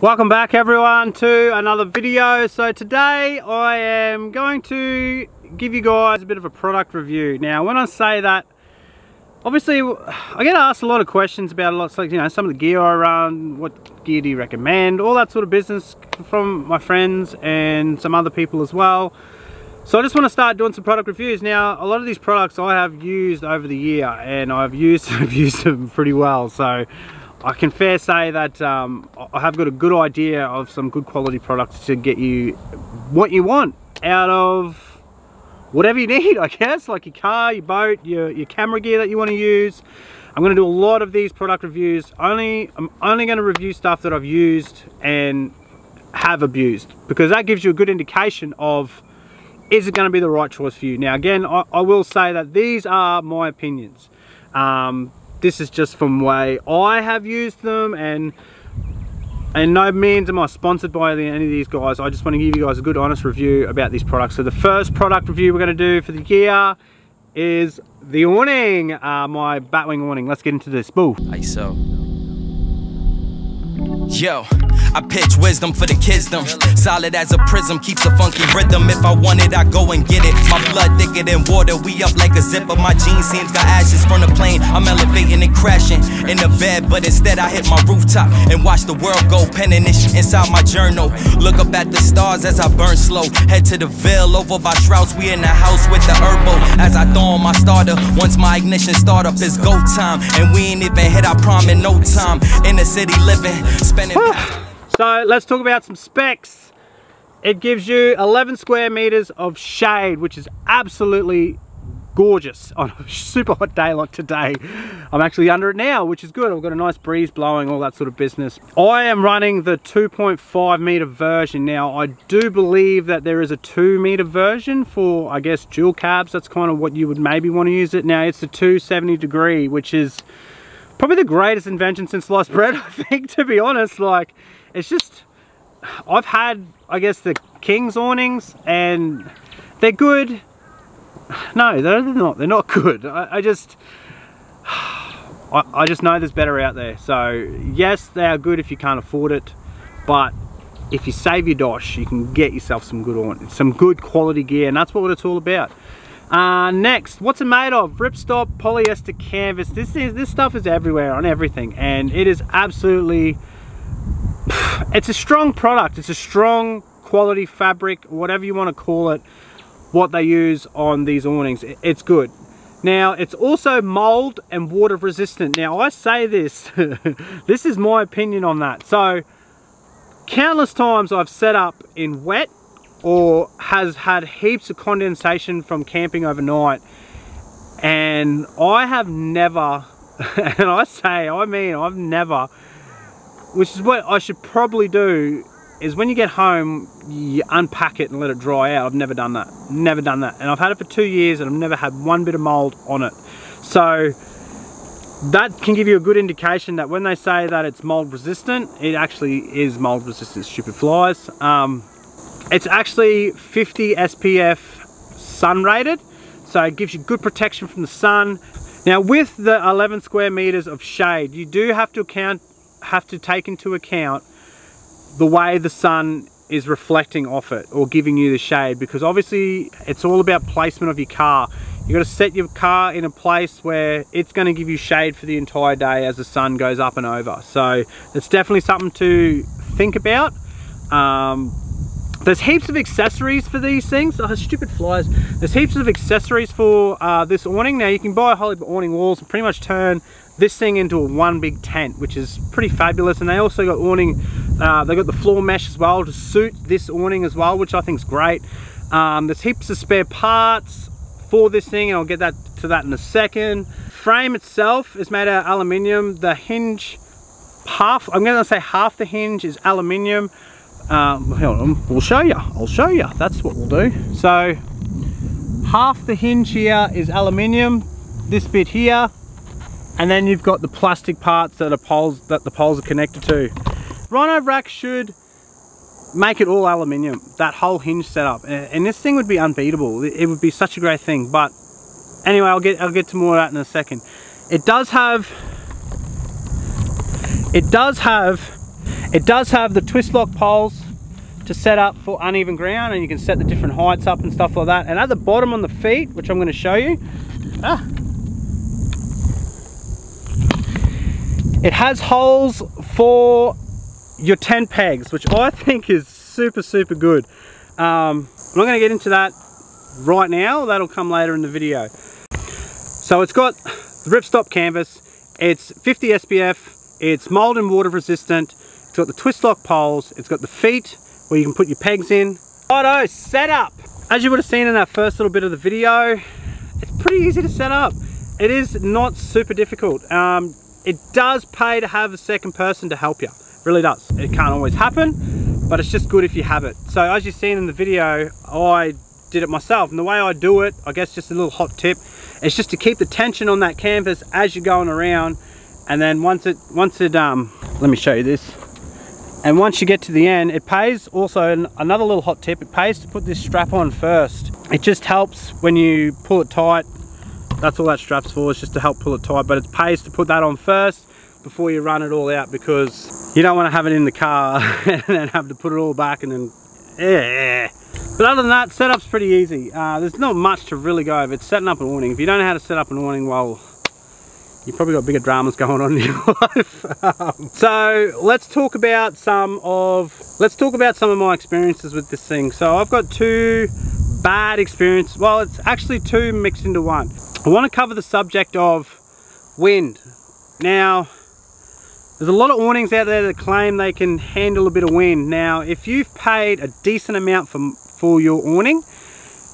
Welcome back everyone to another video. So today I am going to give you guys a bit of a product review. Now when I say that, obviously I get asked a lot of questions about a lot, like you know, some of the gear I run, what gear do you recommend, all that sort of business from my friends and some other people as well. So I just want to start doing some product reviews. Now, a lot of these products I have used over the year and I've used, I've used them pretty well. So I can fair say that um, I have got a good idea of some good quality products to get you what you want out of whatever you need, I guess, like your car, your boat, your, your camera gear that you want to use. I'm going to do a lot of these product reviews. Only I'm only going to review stuff that I've used and have abused because that gives you a good indication of is it going to be the right choice for you? Now again, I, I will say that these are my opinions. Um, this is just from way I have used them and and no means am I sponsored by any of these guys. I just want to give you guys a good honest review about these products. So the first product review we're going to do for the gear is the awning, uh, my Batwing awning. Let's get into this. Boo. ISO. Yo. I pitch wisdom for the kidsdom. Solid as a prism, keeps a funky rhythm. If I want it, I go and get it. My blood thicker than water, we up like a zipper. My jeans seams got ashes from the plane. I'm elevating and crashing in the bed, but instead I hit my rooftop and watch the world go. Penning this inside my journal. Look up at the stars as I burn slow. Head to the Ville over by Shrouds. We in the house with the herbo. As I throw on my starter, once my ignition start up, it's go time. And we ain't even hit our prom in no time. In the city living, spending. So let's talk about some specs. It gives you 11 square meters of shade, which is absolutely gorgeous on a super hot day like today. I'm actually under it now, which is good. I've got a nice breeze blowing, all that sort of business. I am running the 2.5 meter version. Now, I do believe that there is a two meter version for, I guess, dual cabs. That's kind of what you would maybe want to use it. Now, it's the 270 degree, which is probably the greatest invention since sliced bread, I think, to be honest. Like, it's just I've had I guess the King's awnings and they're good no they're not they're not good I, I just I, I, just know there's better out there so yes they are good if you can't afford it but if you save your dosh you can get yourself some good on some good quality gear and that's what it's all about uh, next, what's it made of? Ripstop polyester canvas. This is this stuff is everywhere on everything, and it is absolutely it's a strong product. It's a strong quality fabric, whatever you want to call it, what they use on these awnings. It's good. Now, it's also mold and water resistant. Now, I say this, this is my opinion on that. So, countless times I've set up in wet or has had heaps of condensation from camping overnight and I have never, and I say, I mean, I've never which is what I should probably do is when you get home you unpack it and let it dry out. I've never done that. Never done that. And I've had it for two years and I've never had one bit of mold on it. So that can give you a good indication that when they say that it's mold resistant it actually is mold resistant stupid flies. Um, it's actually 50 SPF sun rated so it gives you good protection from the sun. Now with the 11 square meters of shade you do have to account have to take into account the way the sun is reflecting off it or giving you the shade because obviously it's all about placement of your car. You got to set your car in a place where it's going to give you shade for the entire day as the sun goes up and over. So it's definitely something to think about. Um, there's heaps of accessories for these things. Oh, stupid flies. There's heaps of accessories for uh, this awning. Now you can buy Holley awning walls and pretty much turn this thing into a one big tent, which is pretty fabulous. And they also got awning, uh, they got the floor mesh as well to suit this awning as well, which I think is great. Um, there's heaps of spare parts for this thing, and I'll get that to that in a second. Frame itself is made out of aluminium. The hinge, half, I'm gonna say half the hinge is aluminium. Um, on, we'll show you, I'll show you. That's what we'll do. So, half the hinge here is aluminium. This bit here and then you've got the plastic parts that, are poles, that the poles are connected to. Rhino rack should make it all aluminium, that whole hinge setup. And this thing would be unbeatable. It would be such a great thing. But anyway, I'll get, I'll get to more of that in a second. It does have, it does have It does have the twist lock poles to set up for uneven ground and you can set the different heights up and stuff like that. And at the bottom on the feet, which I'm going to show you, ah, it has holes for your tent pegs, which I think is super, super good. Um, I'm not going to get into that right now. That'll come later in the video. So it's got the ripstop canvas. It's 50 SPF. It's mold and water resistant. It's got the twist lock poles. It's got the feet where you can put your pegs in. Righto, setup. As you would have seen in that first little bit of the video, it's pretty easy to set up. It is not super difficult. Um, it does pay to have a second person to help you. It really does. It can't always happen, but it's just good if you have it. So as you've seen in the video, I did it myself. And the way I do it, I guess just a little hot tip, it's just to keep the tension on that canvas as you're going around. And then once it, once it, um, let me show you this. And once you get to the end, it pays also, another little hot tip, it pays to put this strap on first. It just helps when you pull it tight. That's all that strap's for, is just to help pull it tight. But it pays to put that on first before you run it all out because you don't want to have it in the car and then have to put it all back and then, yeah. But other than that, setup's pretty easy. Uh, there's not much to really go over. It's setting up an awning. If you don't know how to set up an awning, well, you've probably got bigger dramas going on in your life. um, so let's talk about some of let's talk about some of my experiences with this thing. So I've got two bad experiences. Well, it's actually two mixed into one. I want to cover the subject of wind. Now, there's a lot of awnings out there that claim they can handle a bit of wind. Now, if you've paid a decent amount for, for your awning,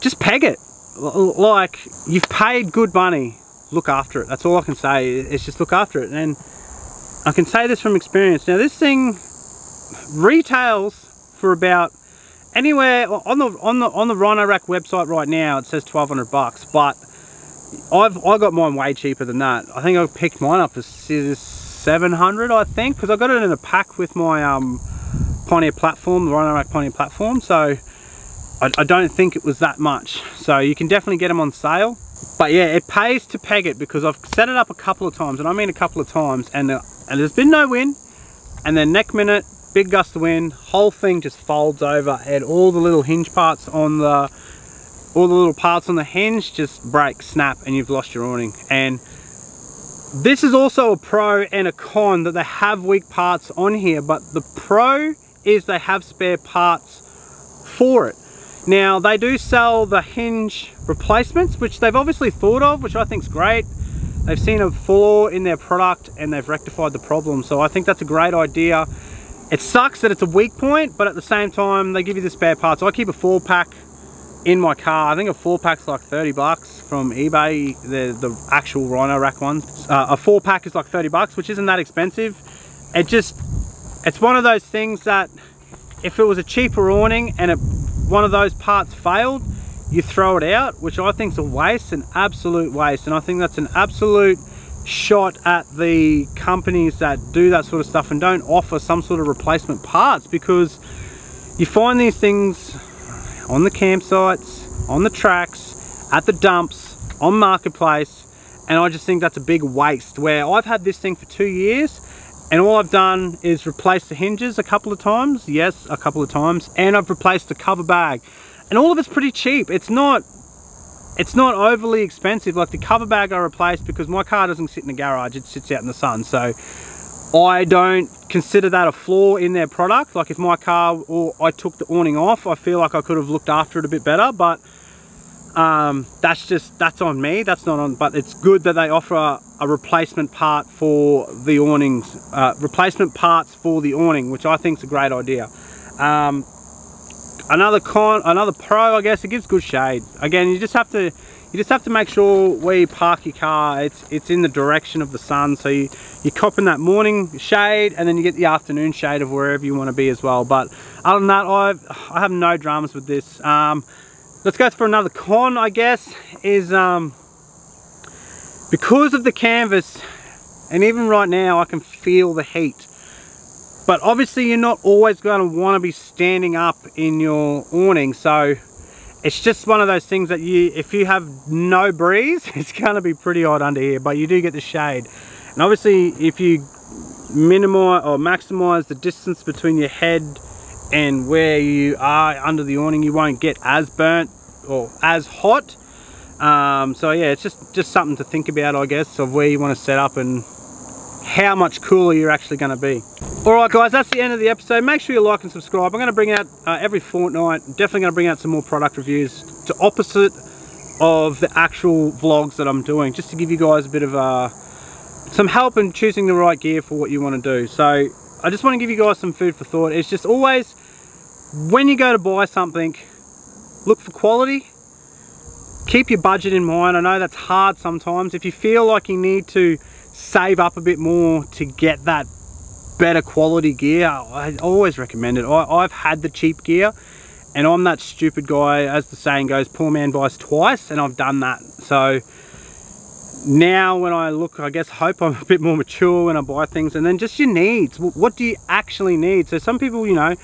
just peg it. Like, you've paid good money look after it. That's all I can say. It's just look after it. And I can say this from experience. Now this thing retails for about anywhere on the on the on the Rhino Rack website right now. It says 1,200 bucks, but I've I got mine way cheaper than that. I think I picked mine up for 700, I think, because I got it in a pack with my um, Pioneer platform, the Rhino Rack Pioneer platform. So I, I don't think it was that much. So you can definitely get them on sale. But yeah, it pays to peg it because I've set it up a couple of times, and I mean a couple of times, and, uh, and there's been no wind, and then next minute, big gust of wind, whole thing just folds over, and all the little hinge parts on the, all the little parts on the hinge just break, snap, and you've lost your awning. And this is also a pro and a con that they have weak parts on here, but the pro is they have spare parts for it. Now they do sell the hinge replacements, which they've obviously thought of, which I think is great. They've seen a flaw in their product and they've rectified the problem. So I think that's a great idea. It sucks that it's a weak point, but at the same time, they give you the spare parts. I keep a four pack in my car. I think a four pack's like 30 bucks from eBay, the, the actual Rhino rack ones. Uh, a four pack is like 30 bucks, which isn't that expensive. It just, it's one of those things that if it was a cheaper awning and it one of those parts failed, you throw it out, which I think is a waste, an absolute waste. And I think that's an absolute shot at the companies that do that sort of stuff and don't offer some sort of replacement parts because you find these things on the campsites, on the tracks, at the dumps, on marketplace, and I just think that's a big waste where I've had this thing for two years and all I've done is replace the hinges a couple of times yes a couple of times and I've replaced the cover bag. And all of it's pretty cheap. It's not it's not overly expensive. Like the cover bag I replaced because my car doesn't sit in the garage it sits out in the sun. So I don't consider that a flaw in their product. Like if my car or I took the awning off I feel like I could have looked after it a bit better but um, that's just that's on me that's not on but it's good that they offer a, a replacement part for the awnings uh, replacement parts for the awning which I think is a great idea. Um, another con another pro I guess. It gives good shade. Again you just have to you just have to make sure where you park your car. It's it's in the direction of the sun. So you you're copping that morning shade and then you get the afternoon shade of wherever you want to be as well. But other than that I I have no dramas with this. Um, let's go for another con I guess is um, because of the canvas and even right now I can feel the heat but obviously you're not always going to want to be standing up in your awning so it's just one of those things that you if you have no breeze it's going to be pretty hot under here but you do get the shade. And obviously if you minimize or maximize the distance between your head and where you are under the awning you won't get as burnt or as hot. Um, so yeah it's just just something to think about I guess of where you want to set up and how much cooler you're actually going to be alright guys that's the end of the episode make sure you like and subscribe I'm going to bring out uh, every fortnight definitely going to bring out some more product reviews to opposite of the actual vlogs that I'm doing just to give you guys a bit of uh, some help in choosing the right gear for what you want to do so I just want to give you guys some food for thought. It's just always, when you go to buy something, look for quality. Keep your budget in mind. I know that's hard sometimes. If you feel like you need to save up a bit more to get that better quality gear, I always recommend it. I, have had the cheap gear and I'm that stupid guy, as the saying goes, poor man buys twice, and I've done that. So now when I look, I guess, hope I'm a bit more mature when I buy things and then just your needs. What do you actually need? So some people, you know,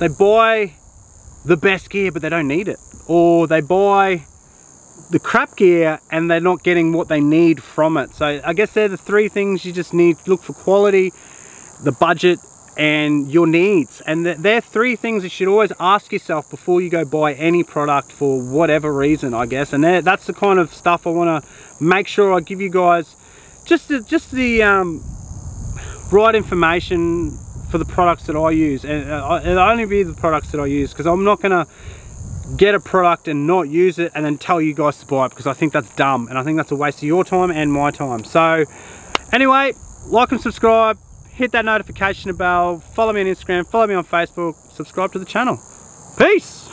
they buy the best gear, but they don't need it. Or they buy the crap gear and they're not getting what they need from it. So I guess they're the three things you just need. Look for quality, the budget, and your needs. And they're three things you should always ask yourself before you go buy any product for whatever reason, I guess. And that's the kind of stuff I want to make sure I give you guys just the, just the um, right information for the products that I use. And uh, it'll only be the products that I use because I'm not going to get a product and not use it and then tell you guys to buy it because I think that's dumb and I think that's a waste of your time and my time. So anyway, like and subscribe hit that notification bell, follow me on Instagram, follow me on Facebook, subscribe to the channel. Peace!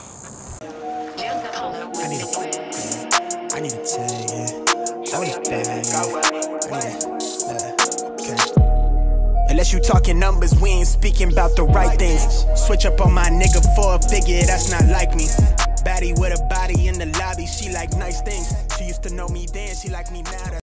Unless you talking numbers, we ain't speaking about the right things. Switch up on my nigga for a figure, that's not like me. Baddie with a body in the lobby, she like nice things. She used to know me then, she like me now.